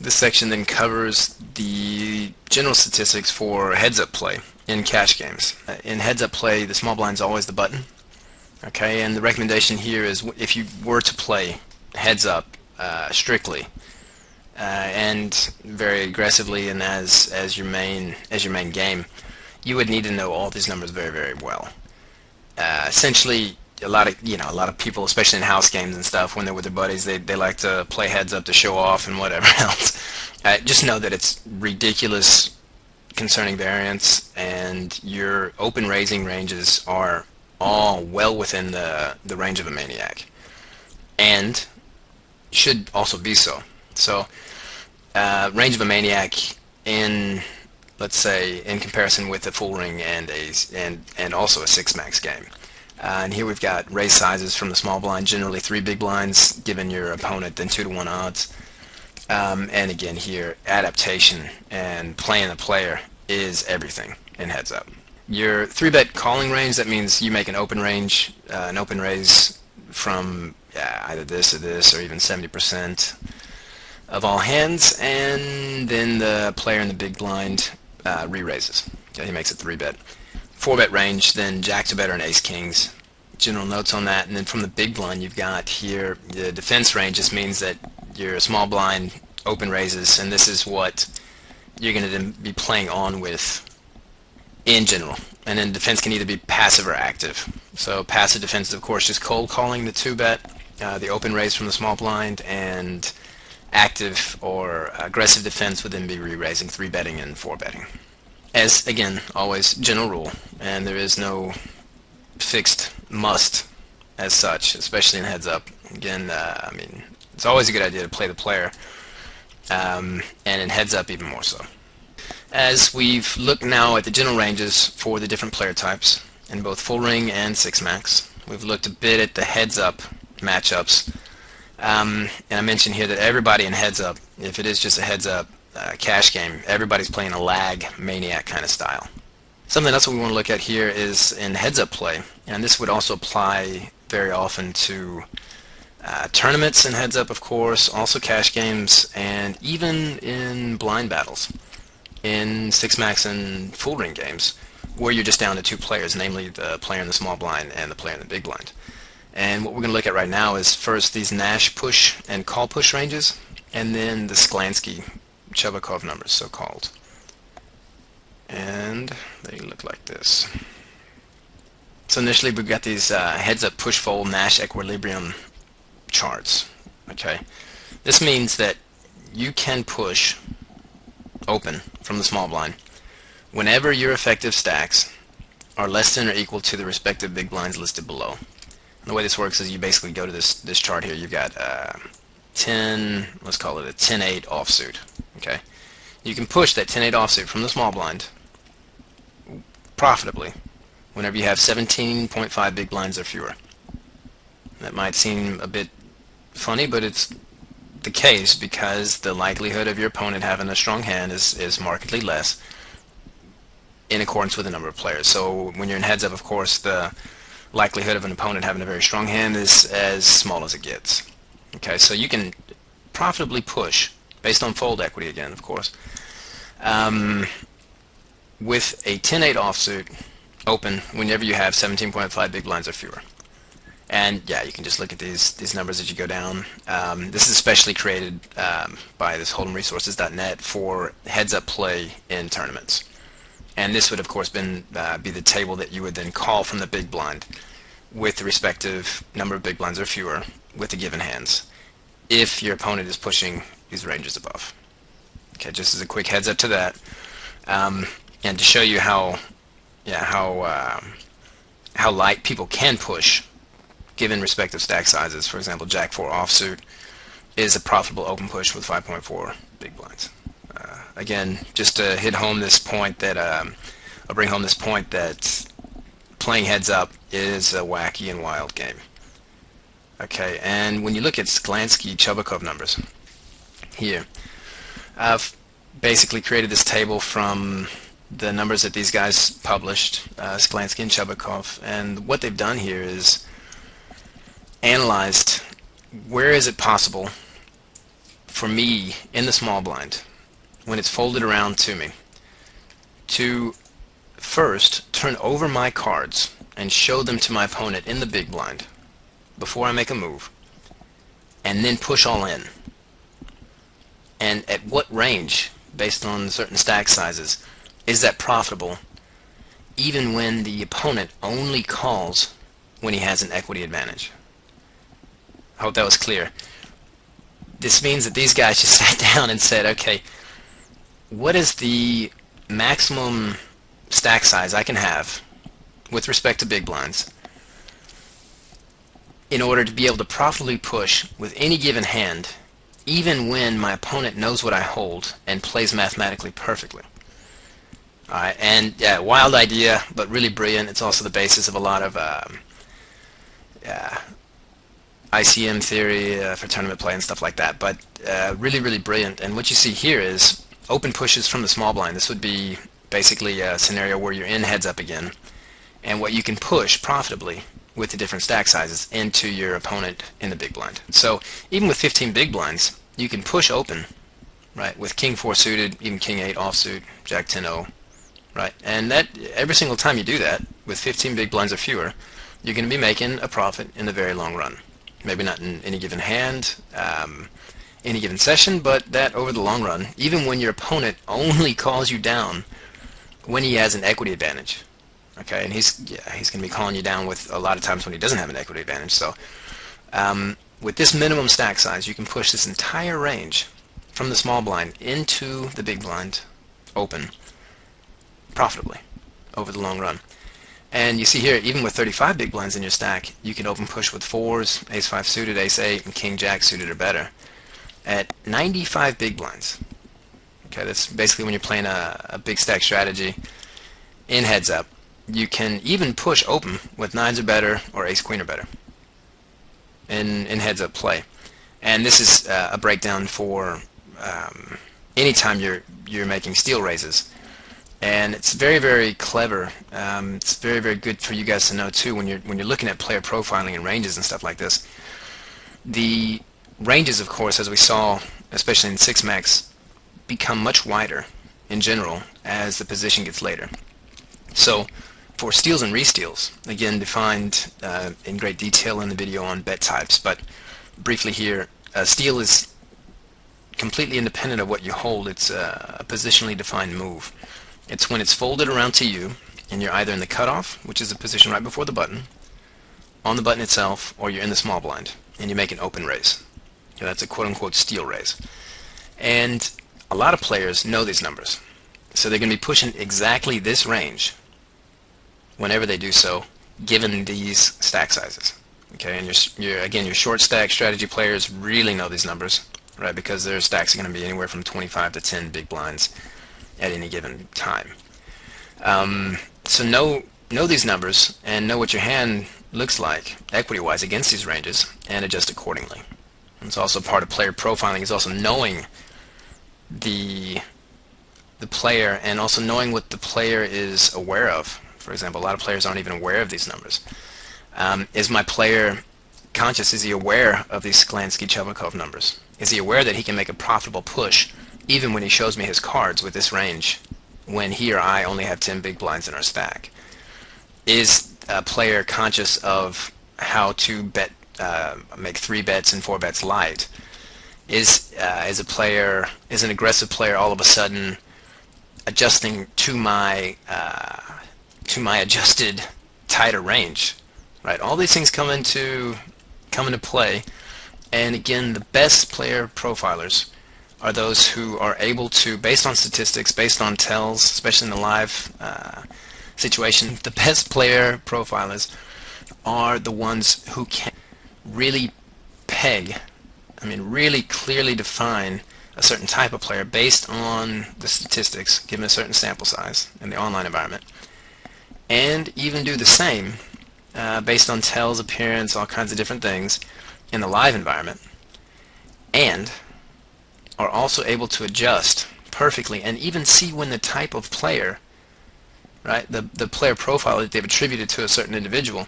This section then covers the general statistics for heads-up play in cash games. Uh, in heads-up play, the small blind is always the button. Okay, and the recommendation here is if you were to play heads-up uh, strictly uh, and very aggressively and as as your main as your main game, you would need to know all these numbers very very well. Uh, essentially, a lot of you know a lot of people, especially in house games and stuff, when they're with their buddies, they they like to play heads up to show off and whatever else. Uh, just know that it's ridiculous concerning variance, and your open raising ranges are all well within the the range of a maniac, and should also be so. So, uh, range of a maniac in let's say in comparison with a full ring and a and and also a six max game. Uh, and here we've got raise sizes from the small blind, generally three big blinds, given your opponent, then two to one odds. Um, and again here, adaptation and playing the player is everything in heads up. Your three bet calling range, that means you make an open range, uh, an open raise from yeah, either this or this, or even 70% of all hands, and then the player in the big blind uh, re-raises. Okay, he makes a three bet four bet range, then jacks are better than ace kings. General notes on that, and then from the big blind you've got here the defense range. Just means that your small blind open raises, and this is what you're going to be playing on with in general. And then defense can either be passive or active. So passive defense is of course just cold calling the two bet, uh, the open raise from the small blind, and active or aggressive defense would then be re-raising, three betting and four betting as again always general rule. And there is no fixed must as such especially in heads up. Again uh, I mean it's always a good idea to play the player um, and in heads up even more so. As we've looked now at the general ranges for the different player types in both full ring and six max we've looked a bit at the heads up matchups. Um, and I mentioned here that everybody in heads up if it is just a heads up uh, cash game, everybody's playing a lag maniac kind of style. Something else we want to look at here is in heads-up play, and this would also apply very often to uh, tournaments in heads-up, of course, also cash games, and even in blind battles, in six-max and full ring games, where you're just down to two players, namely the player in the small blind and the player in the big blind. And what we're going to look at right now is first these Nash push and call push ranges, and then the Sklansky Chubukov numbers, so-called. And they look like this. So initially we've got these uh, heads-up push-fold Nash equilibrium charts. Okay, This means that you can push open from the small blind whenever your effective stacks are less than or equal to the respective big blinds listed below. And the way this works is you basically go to this this chart here. You've got uh, 10, let's call it a 10-8 offsuit. You can push that 10-8 offsuit from the small blind profitably whenever you have 17.5 big blinds or fewer. That might seem a bit funny, but it's the case because the likelihood of your opponent having a strong hand is, is markedly less in accordance with the number of players. So when you're in heads up, of course, the likelihood of an opponent having a very strong hand is as small as it gets. Okay, so you can profitably push, based on fold equity again, of course, um, with a 10-8 offsuit open whenever you have 17.5 big blinds or fewer. And yeah, you can just look at these these numbers as you go down. Um, this is especially created um, by this Hold'emResources.net for heads-up play in tournaments. And this would, of course, been, uh, be the table that you would then call from the big blind with the respective number of big blinds or fewer with the given hands if your opponent is pushing these ranges above. Okay, just as a quick heads up to that, um, and to show you how, yeah, how uh, how light people can push, given respective stack sizes. For example, Jack 4 offsuit is a profitable open push with 5.4 big blinds. Uh, again, just to hit home this point that um, I'll bring home this point that playing heads up is a wacky and wild game. Okay, and when you look at Sklansky Chubukov numbers here, I've basically created this table from the numbers that these guys published, uh, Sklansky and Chubukov, and what they've done here is analyzed where is it possible for me in the small blind, when it's folded around to me, to first turn over my cards and show them to my opponent in the big blind before I make a move, and then push all in. And at what range, based on certain stack sizes, is that profitable even when the opponent only calls when he has an equity advantage? I hope that was clear. This means that these guys just sat down and said, okay, what is the maximum stack size I can have with respect to big blinds in order to be able to profitably push with any given hand even when my opponent knows what I hold and plays mathematically perfectly. Alright, and yeah, wild idea, but really brilliant. It's also the basis of a lot of um, yeah, ICM theory uh, for tournament play and stuff like that. But uh, really, really brilliant. And what you see here is open pushes from the small blind. This would be basically a scenario where you're in heads up again, and what you can push profitably with the different stack sizes into your opponent in the big blind. So even with 15 big blinds, you can push open, right, with king 4 suited, even king 8 offsuit, jack 10 0, right? And that every single time you do that with 15 big blinds or fewer, you're going to be making a profit in the very long run. Maybe not in any given hand, um, any given session, but that over the long run, even when your opponent only calls you down when he has an equity advantage. Okay, and he's yeah, he's going to be calling you down with a lot of times when he doesn't have an equity advantage. So um, with this minimum stack size, you can push this entire range from the small blind into the big blind open profitably over the long run. And you see here, even with 35 big blinds in your stack, you can open push with 4s, ace-5 suited, ace-8, and king-jack suited or better at 95 big blinds. Okay, that's basically when you're playing a, a big stack strategy in heads up you can even push open with nines or better or ace queen or better in, in heads up play. And this is uh, a breakdown for um, anytime you're you're making steal raises. And it's very very clever. Um, it's very very good for you guys to know too when you're when you're looking at player profiling and ranges and stuff like this. The ranges, of course, as we saw, especially in six max, become much wider in general as the position gets later. So for steals and resteals, again defined uh, in great detail in the video on bet types, but briefly here, a steal is completely independent of what you hold. It's a positionally defined move. It's when it's folded around to you, and you're either in the cutoff, which is the position right before the button, on the button itself, or you're in the small blind, and you make an open raise. So that's a quote-unquote steal raise. And a lot of players know these numbers. So they're going to be pushing exactly this range whenever they do so, given these stack sizes. Okay, and you're, you're, again, your short stack strategy players really know these numbers, right? Because their stacks are going to be anywhere from 25 to 10 big blinds at any given time. Um, so know know these numbers and know what your hand looks like equity-wise against these ranges and adjust accordingly. It's also part of player profiling is also knowing the the player and also knowing what the player is aware of for example, a lot of players aren't even aware of these numbers. Um, is my player conscious? Is he aware of these Sklansky-Chubukov numbers? Is he aware that he can make a profitable push even when he shows me his cards with this range when he or I only have 10 big blinds in our stack? Is a player conscious of how to bet, uh, make three bets and four bets light? Is, uh, is a player, is an aggressive player all of a sudden adjusting to my uh, to my adjusted tighter range. Right? All these things come into come into play. And again, the best player profilers are those who are able to, based on statistics, based on tells, especially in the live uh, situation, the best player profilers are the ones who can really peg, I mean, really clearly define a certain type of player based on the statistics, given a certain sample size in the online environment and even do the same uh, based on tells, appearance, all kinds of different things in the live environment, and are also able to adjust perfectly and even see when the type of player, right, the, the player profile that they've attributed to a certain individual,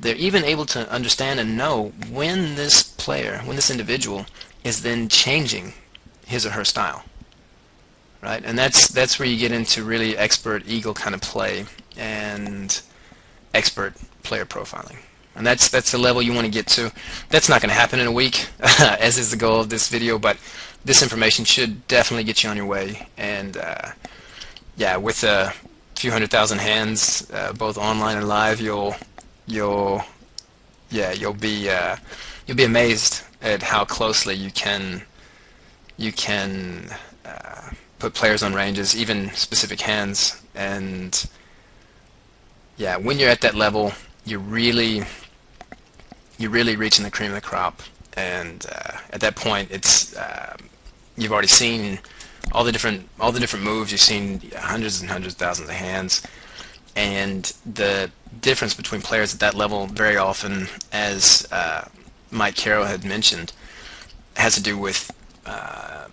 they're even able to understand and know when this player, when this individual is then changing his or her style. Right? And that's that's where you get into really expert eagle kind of play and expert player profiling. And that's that's the level you want to get to. That's not going to happen in a week, as is the goal of this video, but this information should definitely get you on your way. And uh, yeah, with a few hundred thousand hands, uh, both online and live, you'll you'll yeah you'll be uh, you'll be amazed at how closely you can you can uh, put players on ranges, even specific hands, and yeah, when you're at that level, you're really you're really reaching the cream of the crop, and uh, at that point, it's uh, you've already seen all the different all the different moves. You've seen hundreds and hundreds of thousands of hands, and the difference between players at that level very often, as uh, Mike Caro had mentioned, has to do with uh,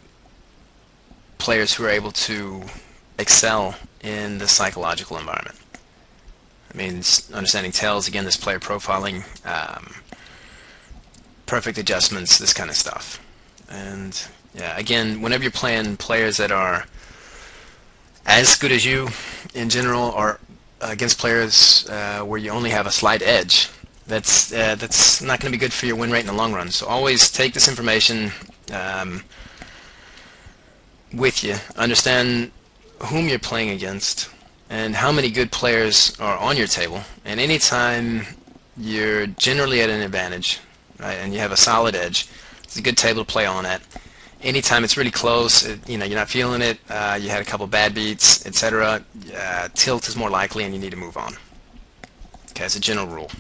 players who are able to excel in the psychological environment. I mean, understanding tells, again, this player profiling, um, perfect adjustments, this kind of stuff. And yeah, again, whenever you're playing players that are as good as you in general or against players uh, where you only have a slight edge, that's uh, that's not going to be good for your win rate in the long run. So always take this information um, with you. Understand whom you're playing against and how many good players are on your table. And anytime you're generally at an advantage, right, and you have a solid edge, it's a good table to play on at. Anytime it's really close, it, you know, you're not feeling it, uh, you had a couple bad beats, etc., uh, tilt is more likely and you need to move on. Okay, as a general rule.